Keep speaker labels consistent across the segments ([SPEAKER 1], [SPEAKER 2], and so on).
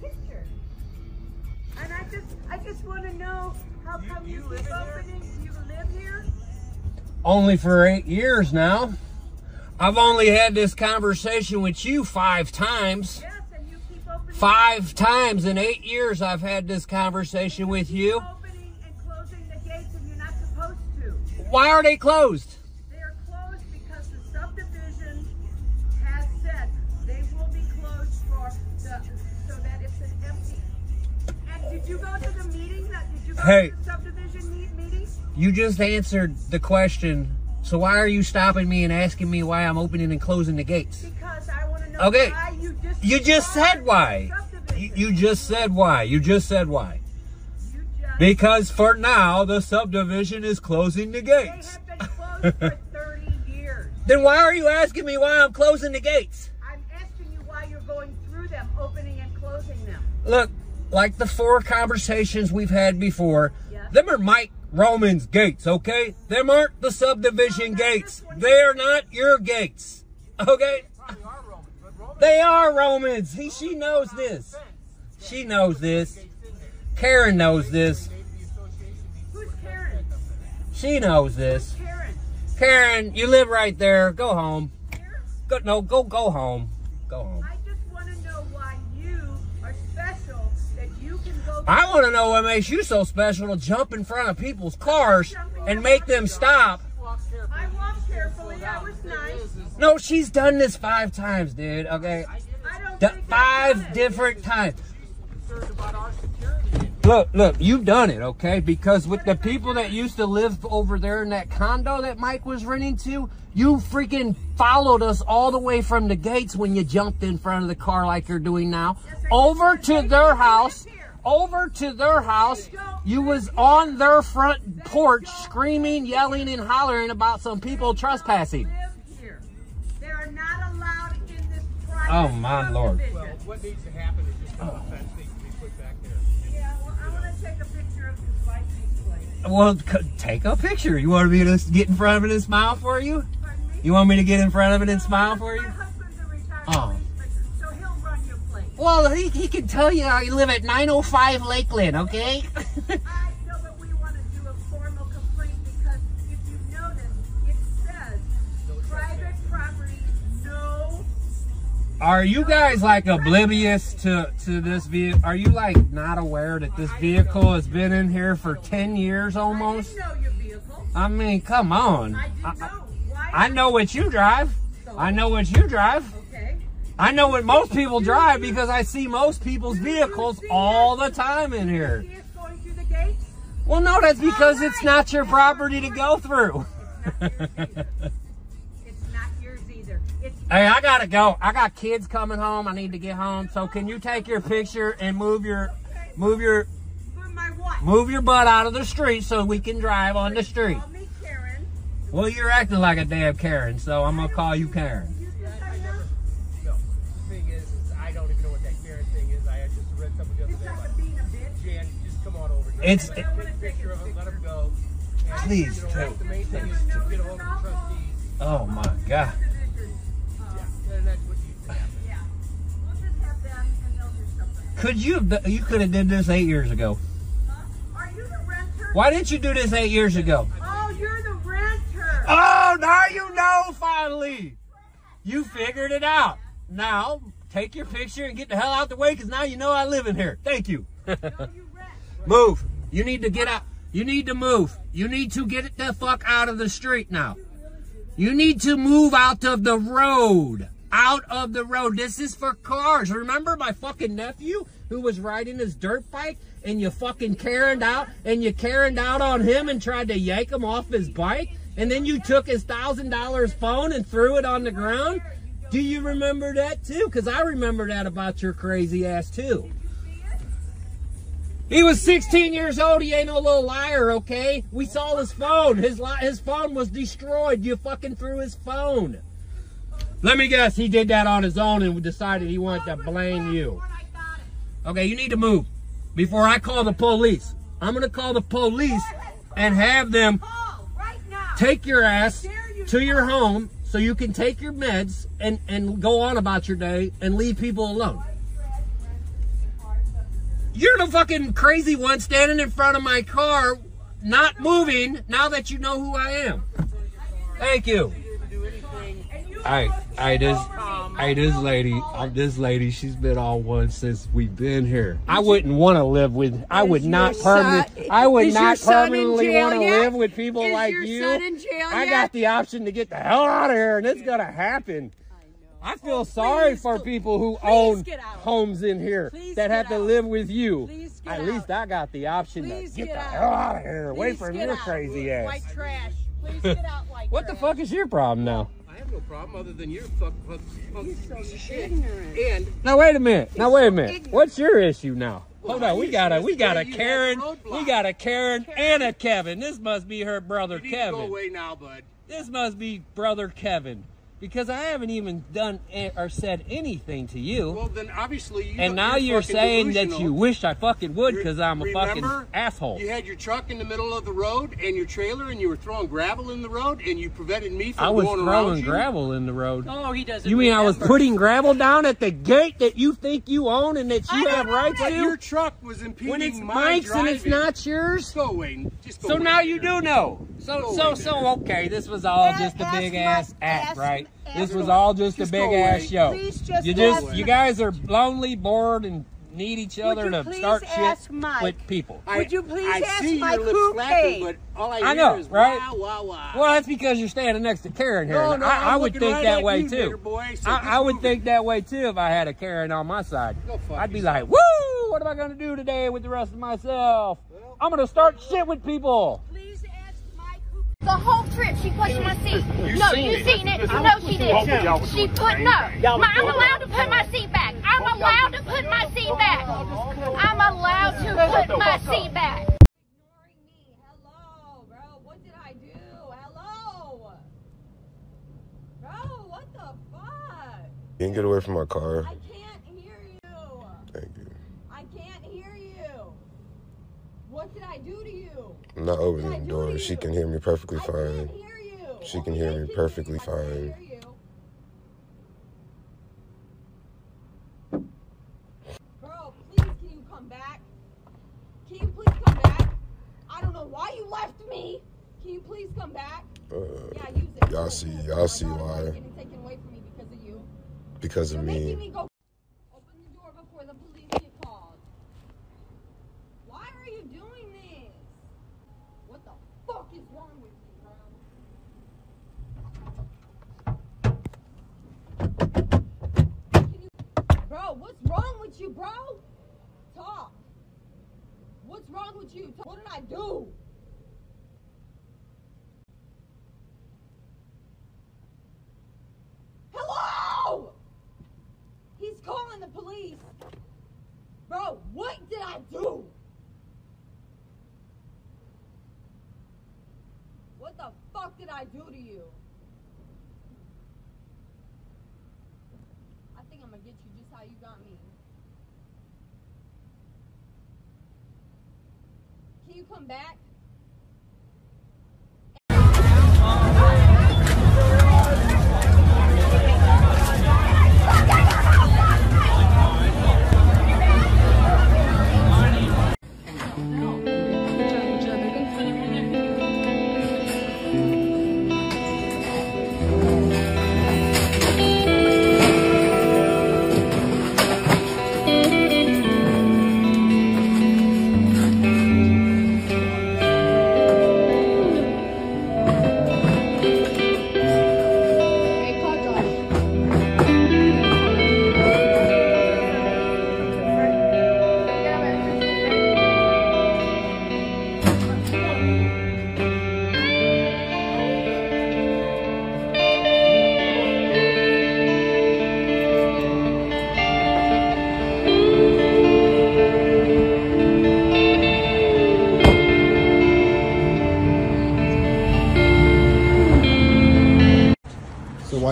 [SPEAKER 1] picture. And I just, I just want to know how
[SPEAKER 2] You-
[SPEAKER 1] come
[SPEAKER 2] you
[SPEAKER 1] you,
[SPEAKER 2] live
[SPEAKER 1] keep
[SPEAKER 2] in
[SPEAKER 1] opening. You live here?
[SPEAKER 3] Only for eight years now. I've only had this conversation with you five times.
[SPEAKER 1] Yes, and you keep opening.
[SPEAKER 3] Five times in eight years I've had this conversation with
[SPEAKER 1] keep
[SPEAKER 3] you.
[SPEAKER 1] Opening and closing the gates, and you're not supposed to.
[SPEAKER 3] Why are they closed?
[SPEAKER 1] So that it's an empty. And did you go to the meeting? That did you go
[SPEAKER 3] Hey.
[SPEAKER 1] to the subdivision meet, meeting?
[SPEAKER 3] You just answered the question. So why are you stopping me and asking me why I'm opening and closing the gates?
[SPEAKER 1] Because I want to know
[SPEAKER 3] Okay.
[SPEAKER 1] why you just.
[SPEAKER 3] You just said why. You, you just said why. You just said why.
[SPEAKER 1] Just-
[SPEAKER 3] Because for now, the subdivision is closing the
[SPEAKER 1] They
[SPEAKER 3] gates.
[SPEAKER 1] have been closed for 30 years.
[SPEAKER 3] Then why are you asking me why I'm closing the gates? Look, like the four conversations we've had before,
[SPEAKER 1] Yeah.
[SPEAKER 3] them are Mike Roman's gates, okay? Them aren't the subdivision
[SPEAKER 1] No,
[SPEAKER 3] gates. They're not your gates, okay?
[SPEAKER 2] Probably are Romans, Romans
[SPEAKER 3] They are Romans. He, she knows this. She knows this. Karen knows this.
[SPEAKER 1] Who's Karen?
[SPEAKER 3] She knows this.
[SPEAKER 1] Karen.
[SPEAKER 3] Karen, you live right there. Go home.
[SPEAKER 1] Here?
[SPEAKER 3] Go, no, go. Go home.
[SPEAKER 1] I want to know
[SPEAKER 3] what makes you so special to jump in front of people's cars and make them stop.
[SPEAKER 1] I walked carefully. I was nice.
[SPEAKER 3] No, she's done this five times, dude. Okay,
[SPEAKER 1] I don't
[SPEAKER 3] D-
[SPEAKER 1] think I've
[SPEAKER 3] five different times.
[SPEAKER 2] concerned about our security.
[SPEAKER 3] Look, look, you've done it, okay? Because with the people that used to live over there in that condo that Mike was renting to, you freaking followed us all the way from the gates when you jumped in front of the car like you're doing now, over to their house, over to their house. You was on their front porch screaming, yelling, and hollering about some people trespassing.
[SPEAKER 1] They are not allowed in this private
[SPEAKER 3] Oh, my Lord.
[SPEAKER 2] Well, what needs to happen is just a fence needs to be put back there.
[SPEAKER 1] Yeah, well, I want to take a picture of this license plate.
[SPEAKER 3] Well, c- take a picture. You want me to get in front of it and smile for you?
[SPEAKER 1] Pardon me?
[SPEAKER 3] You want me to get in front of it and smile for you?
[SPEAKER 1] My husband's a retired
[SPEAKER 3] Oh. Well, he, he can tell you uh, I live at 905 Lakeland, okay?
[SPEAKER 1] I know, but we want to do a formal complaint because if you notice, it says private property, no.
[SPEAKER 3] Are you guys like oblivious to, to this vehicle? Are you like not aware that this vehicle has been in here for 10 years almost?
[SPEAKER 1] didn't know your vehicle.
[SPEAKER 3] I mean, come on.
[SPEAKER 1] I
[SPEAKER 3] I,
[SPEAKER 1] know. Why?
[SPEAKER 3] I know what you drive. I know what you drive. I know what most people drive because I see most people's vehicles all the time in here.
[SPEAKER 1] See us going through the gates?
[SPEAKER 3] Well, no, that's because it's not your property to go through.
[SPEAKER 1] It's not yours either.
[SPEAKER 3] Hey, I gotta go. I got kids coming home. I need to get home. So can you take your picture and move your move your
[SPEAKER 1] for my what?
[SPEAKER 3] move your butt out of the street so we can drive on the street?
[SPEAKER 1] Call me Karen.
[SPEAKER 3] Well, you're acting like a damn Karen, so I'm gonna call you Karen.
[SPEAKER 1] Just have them and they'll do something.
[SPEAKER 3] Could you you could have did this eight years ago? Why didn't you do this eight years ago?
[SPEAKER 1] Oh, you're the renter.
[SPEAKER 3] Oh, now you know finally. You figured it out. Now take your picture and get the hell out the way because now you know I live in here. Thank you. Move. You need to get out. You need to move. You need to get the fuck out of the street now. You need to move out of the road. Out of the road. This is for cars. Remember my fucking nephew who was riding his dirt bike and you fucking carried out and you carried out on him and tried to yank him off his bike and then you took his thousand dollars phone and threw it on the ground? Do you remember that too? Because I remember that about your crazy ass too. He was 16 years old. He ain't no little liar, okay? We saw his phone. His his phone was destroyed. You fucking threw his phone. Let me guess. He did that on his own and decided he wanted to blame you. Okay, you need to move before I call the police. I'm gonna call the police and have them take your ass to your home so you can take your meds and and go on about your day and leave people alone. You're the fucking crazy one standing in front of my car, not moving. Now that you know who I am. Thank you. I, I this, I this lady, I, this lady, she's been all one since we've been here. I wouldn't want to live with. I would
[SPEAKER 1] Is
[SPEAKER 3] not permanently. I would not permanently want to live with people
[SPEAKER 1] Is
[SPEAKER 3] like you.
[SPEAKER 1] son in jail
[SPEAKER 3] I
[SPEAKER 1] yet?
[SPEAKER 3] got the option to get the hell out of here, and it's gonna happen. I feel sorry for people who own homes in here
[SPEAKER 1] Please
[SPEAKER 3] that
[SPEAKER 1] get
[SPEAKER 3] have to
[SPEAKER 1] out.
[SPEAKER 3] live with you.
[SPEAKER 1] Please get
[SPEAKER 3] At
[SPEAKER 1] out.
[SPEAKER 3] least I got the option
[SPEAKER 1] Please
[SPEAKER 3] to get,
[SPEAKER 1] get
[SPEAKER 3] the
[SPEAKER 1] out.
[SPEAKER 3] hell out of here, away from your
[SPEAKER 1] out.
[SPEAKER 3] crazy ass.
[SPEAKER 1] White trash. Please get out, white
[SPEAKER 3] What the fuck is your problem now?
[SPEAKER 2] I have no problem other than you're fuck, fuck, fuck piece of shit.
[SPEAKER 1] ignorant.
[SPEAKER 2] And
[SPEAKER 3] Now wait a minute. Now wait a minute.
[SPEAKER 1] ignorant.
[SPEAKER 3] What's your issue now? Hold on. We got a we got a
[SPEAKER 2] today you had
[SPEAKER 3] Karen. We got a Karen and a Kevin. This must be her brother
[SPEAKER 2] you need to go away now, bud.
[SPEAKER 3] This must be brother Kevin. Because I haven't even done or said anything to you.
[SPEAKER 2] Well, then obviously you.
[SPEAKER 3] and now
[SPEAKER 2] you're
[SPEAKER 3] you're
[SPEAKER 2] fucking
[SPEAKER 3] saying that you wish I fucking would because I'm a fucking asshole.
[SPEAKER 2] You had your truck in the middle of the road and your trailer, and you were throwing gravel in the road, and you prevented me from
[SPEAKER 3] I was
[SPEAKER 2] going
[SPEAKER 3] throwing
[SPEAKER 2] around
[SPEAKER 3] gravel in the road.
[SPEAKER 1] Oh, he doesn't.
[SPEAKER 3] You mean I was putting gravel down at the gate that you think you own and that you
[SPEAKER 1] don't
[SPEAKER 3] have rights to?
[SPEAKER 2] your truck was impeding
[SPEAKER 3] when it's
[SPEAKER 2] my
[SPEAKER 3] Mike's and it's not yours?
[SPEAKER 2] Just go away. Just go
[SPEAKER 3] So
[SPEAKER 2] away.
[SPEAKER 3] now you do know. So
[SPEAKER 2] Go
[SPEAKER 3] so so
[SPEAKER 2] there.
[SPEAKER 3] okay, this was all
[SPEAKER 1] Ask-
[SPEAKER 3] just a big
[SPEAKER 1] my-
[SPEAKER 3] ass act,
[SPEAKER 1] ask-
[SPEAKER 3] right? This was all just a big ass
[SPEAKER 2] away.
[SPEAKER 3] show.
[SPEAKER 1] Please just
[SPEAKER 3] You just you guys are lonely, bored, and need each other to start shit
[SPEAKER 1] Mike?
[SPEAKER 3] with people.
[SPEAKER 2] I,
[SPEAKER 1] Would you please
[SPEAKER 2] I
[SPEAKER 1] ask
[SPEAKER 2] see
[SPEAKER 1] my
[SPEAKER 2] your lips
[SPEAKER 1] coupe
[SPEAKER 2] flapping, but all I,
[SPEAKER 3] I
[SPEAKER 2] hear
[SPEAKER 3] know,
[SPEAKER 2] is
[SPEAKER 3] right?
[SPEAKER 2] Wow, wow, wow.
[SPEAKER 3] Well, that's because you're standing next to Karen here.
[SPEAKER 2] No, no,
[SPEAKER 3] I,
[SPEAKER 2] I'm
[SPEAKER 3] would think
[SPEAKER 2] right
[SPEAKER 3] that way
[SPEAKER 2] you,
[SPEAKER 3] too.
[SPEAKER 2] bigger boy, so
[SPEAKER 3] I, I would
[SPEAKER 2] move
[SPEAKER 3] think that way too if I had a Karen on my side. I'd be
[SPEAKER 2] yourself.
[SPEAKER 3] like, "Woo! What am I gonna do today with the rest of myself? I'm gonna start shit with people."
[SPEAKER 1] Please ask Mike who
[SPEAKER 4] The whole trip, she pushed my seat.
[SPEAKER 2] You
[SPEAKER 4] no,
[SPEAKER 2] seen
[SPEAKER 4] you
[SPEAKER 2] it.
[SPEAKER 4] seen it. No, she didn't. She put no. Ma, I'm allowed to put my seat back. I'm allowed to put my seat back. I'm allowed to put my seat back.
[SPEAKER 5] ignoring me. Hello, bro. What did I do? Hello. Bro, what the fuck?
[SPEAKER 6] You can get away from my car.
[SPEAKER 5] I can't hear you.
[SPEAKER 6] Thank you.
[SPEAKER 5] I can't hear you. What did I do to you?
[SPEAKER 6] I'm not opening the door. She can hear me perfectly fine. She can hear me perfectly fine.
[SPEAKER 5] Bro, please can you come back? Can you please come back? I don't know why you left me. Can you please come back?
[SPEAKER 6] Uh,
[SPEAKER 5] Yeah, use it.
[SPEAKER 6] Y'all see- y'all see why.
[SPEAKER 5] Getting taken away from me because of you.
[SPEAKER 6] because
[SPEAKER 5] You're
[SPEAKER 6] of
[SPEAKER 5] making
[SPEAKER 6] me.
[SPEAKER 5] me go. Open the door before the police get called. Why are you doing this? What the fuck is wrong with you, bro? Can you, bro? What's wrong with you, bro? Talk. What's wrong with you? What did I do? Hello! He's calling the police. Bro, what did I do? What the fuck did I do to you? I think I'm gonna get you just how you got me. Can you come back?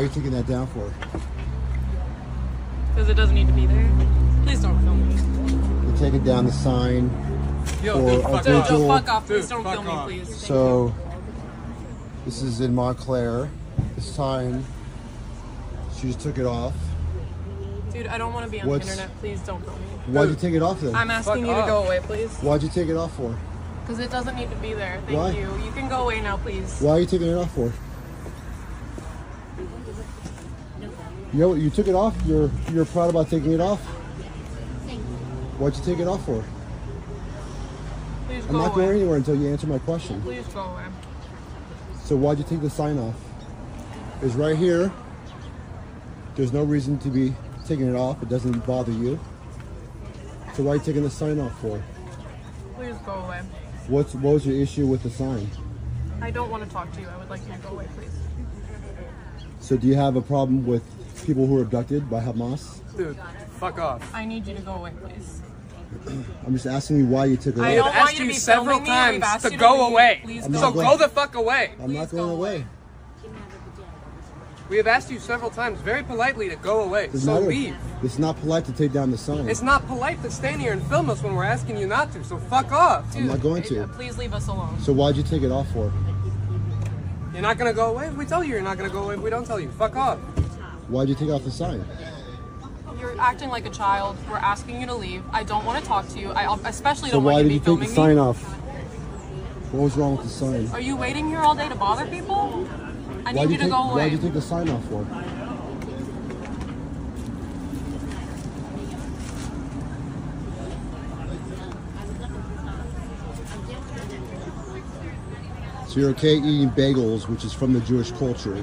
[SPEAKER 7] You taking that down for?
[SPEAKER 8] Because it doesn't need to be there. Please don't film me.
[SPEAKER 7] You're taking down the sign
[SPEAKER 2] Yo,
[SPEAKER 7] for
[SPEAKER 2] dude,
[SPEAKER 7] a
[SPEAKER 2] fuck
[SPEAKER 8] Dude,
[SPEAKER 2] off.
[SPEAKER 7] vigil.
[SPEAKER 8] fuck off. Please
[SPEAKER 2] Dude,
[SPEAKER 8] don't film
[SPEAKER 2] off.
[SPEAKER 8] me, please.
[SPEAKER 7] So this is in Montclair. This time she just took it off.
[SPEAKER 8] Dude, I don't want to be on
[SPEAKER 7] What's-
[SPEAKER 8] the internet. Please don't film me.
[SPEAKER 7] Why'd you take it off then?
[SPEAKER 8] I'm asking you to go away, please.
[SPEAKER 7] Why'd you take it off for?
[SPEAKER 8] Because it doesn't need to be there. Thank
[SPEAKER 7] Why?
[SPEAKER 8] you. You can go away now, please.
[SPEAKER 7] Why are you taking it off for? You know what? You took it off. You're you're proud about taking it off. Why'd you take it off for?
[SPEAKER 8] Please
[SPEAKER 7] I'm
[SPEAKER 8] go
[SPEAKER 7] not
[SPEAKER 8] away.
[SPEAKER 7] going anywhere until you answer my question.
[SPEAKER 8] Please go away.
[SPEAKER 7] So why'd you take the sign off? It's right here. There's no reason to be taking it off. It doesn't bother you. So why are you taking the sign off for?
[SPEAKER 8] Please go away.
[SPEAKER 7] What's what was your issue with the sign?
[SPEAKER 8] I don't want to talk to you. I would like you to go away, please.
[SPEAKER 7] So do you have a problem with people who were abducted by Hamas?
[SPEAKER 9] Dude, fuck off.
[SPEAKER 8] I need you to go away, please.
[SPEAKER 7] I'm just asking you why you took it
[SPEAKER 8] I
[SPEAKER 7] off.
[SPEAKER 8] don't
[SPEAKER 9] I've
[SPEAKER 8] want
[SPEAKER 9] asked
[SPEAKER 8] you to be
[SPEAKER 9] several
[SPEAKER 8] filming me. We've
[SPEAKER 9] times
[SPEAKER 8] asked
[SPEAKER 9] to
[SPEAKER 8] you to
[SPEAKER 9] go
[SPEAKER 8] leave.
[SPEAKER 9] away.
[SPEAKER 8] Please
[SPEAKER 7] I'm
[SPEAKER 8] go
[SPEAKER 9] So
[SPEAKER 7] not
[SPEAKER 8] away.
[SPEAKER 9] go the fuck away.
[SPEAKER 7] I'm not going away.
[SPEAKER 9] We have asked you several times, very politely, to go away.
[SPEAKER 7] It's
[SPEAKER 9] So
[SPEAKER 7] not,
[SPEAKER 9] leave.
[SPEAKER 7] it's not polite to take down the sign.
[SPEAKER 9] It's not polite to stand here and film us when we're asking you not to. So fuck off.
[SPEAKER 7] I'm not going
[SPEAKER 8] Dude,
[SPEAKER 7] to.
[SPEAKER 8] Please leave us alone.
[SPEAKER 7] So why'd you take it off for?
[SPEAKER 9] You're not gonna go away if we tell you. You're not gonna go away if we don't tell you. Fuck off.
[SPEAKER 7] Why'd you take off the sign?
[SPEAKER 8] You're acting like a child. We're asking you to leave. I don't want to talk to you. I especially
[SPEAKER 7] So
[SPEAKER 8] don't
[SPEAKER 7] why
[SPEAKER 8] want you to be filming me.
[SPEAKER 7] Why did you take the sign off? What was wrong with the sign?
[SPEAKER 8] Are you waiting here all day to bother people? I need
[SPEAKER 7] Why'd
[SPEAKER 8] you
[SPEAKER 7] you
[SPEAKER 8] to
[SPEAKER 7] take,
[SPEAKER 8] go away.
[SPEAKER 7] why'd you take the sign off for? So you're okay eating bagels, which is from the Jewish culture,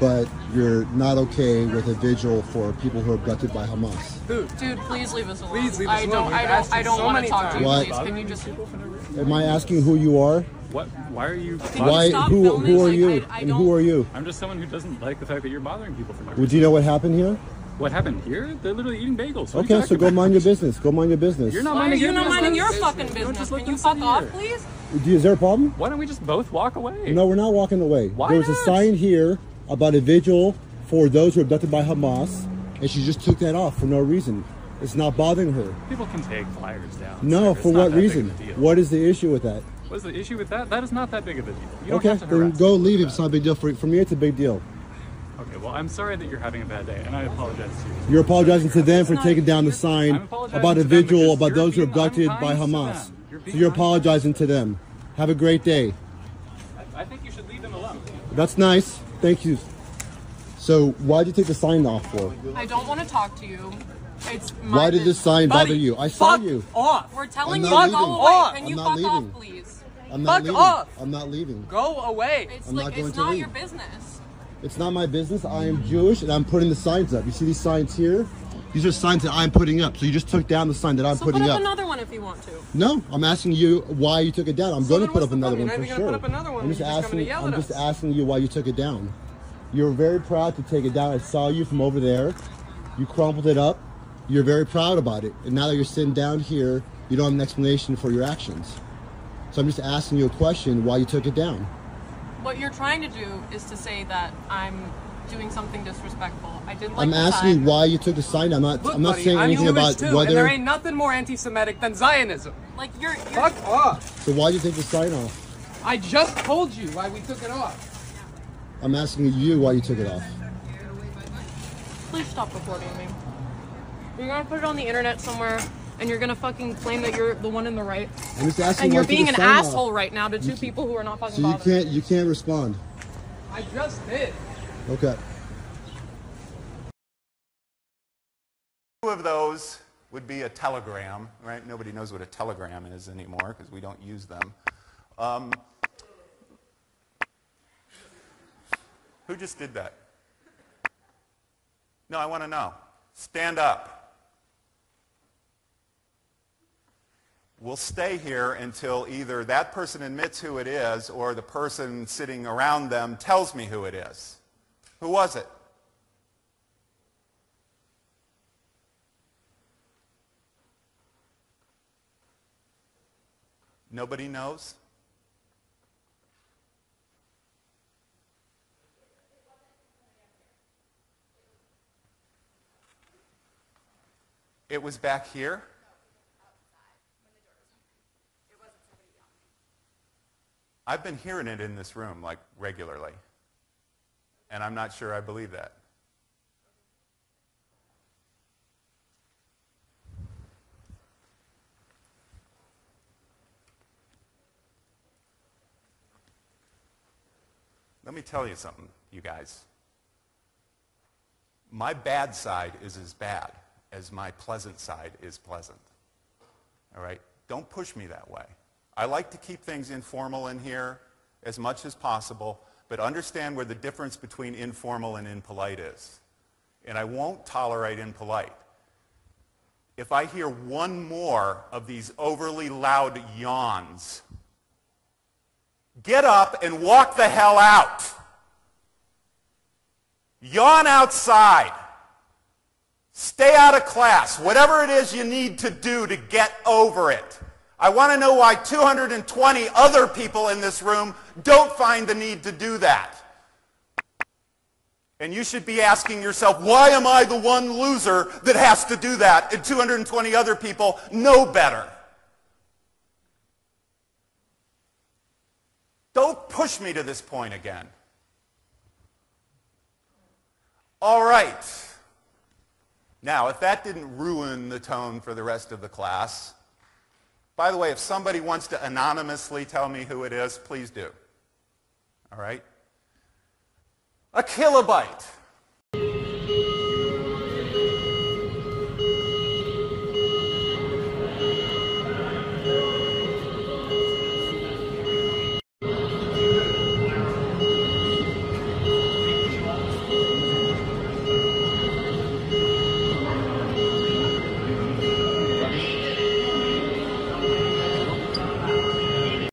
[SPEAKER 7] but you're not okay with a vigil for people who are abducted by Hamas.
[SPEAKER 9] Dude,
[SPEAKER 8] Dude, please leave us alone.
[SPEAKER 9] Please leave
[SPEAKER 8] I
[SPEAKER 9] us
[SPEAKER 8] don't.
[SPEAKER 9] alone.
[SPEAKER 8] I don't. I don't
[SPEAKER 9] so
[SPEAKER 8] want to
[SPEAKER 9] many
[SPEAKER 8] talk to you.
[SPEAKER 7] times.
[SPEAKER 8] Please,
[SPEAKER 7] Why-
[SPEAKER 8] can you just?
[SPEAKER 7] Am I asking who you are?
[SPEAKER 10] What? Why are you?
[SPEAKER 8] Can
[SPEAKER 7] Why?
[SPEAKER 8] stop
[SPEAKER 7] Who?
[SPEAKER 8] filming?
[SPEAKER 7] Who are
[SPEAKER 8] Like,
[SPEAKER 7] you?
[SPEAKER 8] I, I
[SPEAKER 7] and who are you?
[SPEAKER 10] I'm just someone who doesn't like the fact that you're bothering people for no reason.
[SPEAKER 7] Would you know what happened here?
[SPEAKER 10] What happened here? They're literally eating bagels. What
[SPEAKER 7] Okay, so go mind your business. Go mind your business.
[SPEAKER 10] You're not
[SPEAKER 8] Why are
[SPEAKER 10] minding
[SPEAKER 8] you
[SPEAKER 10] your
[SPEAKER 8] not minding your
[SPEAKER 10] business.
[SPEAKER 8] fucking
[SPEAKER 10] Don't
[SPEAKER 8] business?
[SPEAKER 10] just
[SPEAKER 8] Can
[SPEAKER 10] let
[SPEAKER 8] you
[SPEAKER 10] them
[SPEAKER 8] fuck off,
[SPEAKER 10] here.
[SPEAKER 8] please?
[SPEAKER 7] Is there a problem?
[SPEAKER 10] Why don't we just both walk away?
[SPEAKER 7] No, we're not walking away.
[SPEAKER 10] Why
[SPEAKER 7] there was a sign here about a vigil for those who are abducted by Hamas, and she just took that off for no reason. It's not bothering her.
[SPEAKER 10] People can take flyers down.
[SPEAKER 7] No, for what reason?
[SPEAKER 10] of a deal.
[SPEAKER 7] What is the issue with that?
[SPEAKER 10] What's the issue with that? That is not that big of a deal. You don't
[SPEAKER 7] okay,
[SPEAKER 10] have to
[SPEAKER 7] then go leave if it's not a big deal. For, for me, it's a big deal.
[SPEAKER 10] Okay, well, I'm sorry that you're having a bad day, and I apologize to you.
[SPEAKER 7] You're apologizing to them for taking down the sign about a vigil about those who are abducted by Hamas.
[SPEAKER 10] You're
[SPEAKER 7] So you're apologizing to them. Have a great day.
[SPEAKER 10] I think you should leave them alone.
[SPEAKER 7] That's nice. Thank you. So why'd you take the sign off for?
[SPEAKER 8] I don't want to talk to you. It's my
[SPEAKER 7] Why did this
[SPEAKER 8] business.
[SPEAKER 7] sign bother
[SPEAKER 9] buddy,
[SPEAKER 7] you? I saw
[SPEAKER 9] fuck
[SPEAKER 7] you.
[SPEAKER 9] off.
[SPEAKER 8] We're telling
[SPEAKER 7] I'm
[SPEAKER 8] you
[SPEAKER 7] not
[SPEAKER 8] to go
[SPEAKER 7] leaving.
[SPEAKER 8] away.
[SPEAKER 9] Off.
[SPEAKER 8] Can
[SPEAKER 7] I'm
[SPEAKER 8] you
[SPEAKER 7] not
[SPEAKER 8] fuck
[SPEAKER 7] leaving.
[SPEAKER 8] off, please?
[SPEAKER 7] I'm not
[SPEAKER 9] Fuck
[SPEAKER 7] leaving.
[SPEAKER 9] off.
[SPEAKER 7] I'm not leaving.
[SPEAKER 9] Go away.
[SPEAKER 8] It's
[SPEAKER 7] I'm
[SPEAKER 8] like
[SPEAKER 7] not going
[SPEAKER 8] it's
[SPEAKER 7] to
[SPEAKER 8] not
[SPEAKER 7] leave.
[SPEAKER 8] your business.
[SPEAKER 7] It's not my business. I am Jewish and I'm putting the signs up. You see these signs here? These are signs that I'm putting up. So you just took down the sign that I'm
[SPEAKER 8] So
[SPEAKER 7] putting
[SPEAKER 8] put up,
[SPEAKER 7] up.
[SPEAKER 8] another one if you want to.
[SPEAKER 7] No, I'm asking you why you took it down. I'm
[SPEAKER 9] So
[SPEAKER 7] going to put up another one for sure.
[SPEAKER 9] put up another one.
[SPEAKER 7] I'm just asking. I'm just
[SPEAKER 9] us.
[SPEAKER 7] asking you why you took it down. You're very proud to take it down. I saw you from over there. You crumpled it up. You're very proud about it. And now that you're sitting down here, you don't have an explanation for your actions. So I'm just asking you a question: why you took it down?
[SPEAKER 8] What you're trying to do is to say that I'm doing something disrespectful. I didn't like
[SPEAKER 7] I'm asking
[SPEAKER 8] sign.
[SPEAKER 7] why you took the sign down. I'm not.
[SPEAKER 9] Look,
[SPEAKER 7] I'm not
[SPEAKER 9] buddy,
[SPEAKER 7] saying
[SPEAKER 9] I'm
[SPEAKER 7] anything
[SPEAKER 9] Jewish
[SPEAKER 7] about
[SPEAKER 9] too, and there ain't nothing more anti-Semitic than Zionism.
[SPEAKER 8] Like you're, you're
[SPEAKER 9] Fuck off.
[SPEAKER 7] So why did you take the sign off?
[SPEAKER 9] I just told you why we took it off.
[SPEAKER 7] I'm asking you why you took it off.
[SPEAKER 8] please stop recording me. You're gonna put it on the internet somewhere, and you're gonna fucking claim that you're the one in the right.
[SPEAKER 7] I'm just asking
[SPEAKER 8] And
[SPEAKER 7] why
[SPEAKER 8] you're
[SPEAKER 7] you took
[SPEAKER 8] being an
[SPEAKER 7] sign off.
[SPEAKER 8] asshole right now to two people who are not fucking
[SPEAKER 7] So you
[SPEAKER 8] bothering.
[SPEAKER 7] can't. You can't respond.
[SPEAKER 9] I just did.
[SPEAKER 7] Okay.
[SPEAKER 11] Two of those would be a telegram, right? Nobody knows what a telegram is anymore because we don't use them. Um, who just did that? No, I want to know. Stand up. We'll stay here until either that person admits who it is or the person sitting around them tells me who it is. Who was it? Nobody knows? It was back here? I've been hearing it in this room like regularly and I'm not sure I believe that. Let me tell you something, you guys. My bad side is as bad as my pleasant side is pleasant. All right? Don't push me that way. I like to keep things informal in here as much as possible but understand where the difference between informal and impolite is. And I won't tolerate impolite. If I hear one more of these overly loud yawns, get up and walk the hell out. Yawn outside. Stay out of class. Whatever it is you need to do to get over it. I want to know why 220 other people in this room don't find the need to do that. And you should be asking yourself, why am I the one loser that has to do that and 220 other people know better? Don't push me to this point again. All right. Now, if that didn't ruin the tone for the rest of the class, by the way, if somebody wants to anonymously tell me who it is, please do. All right? A kilobyte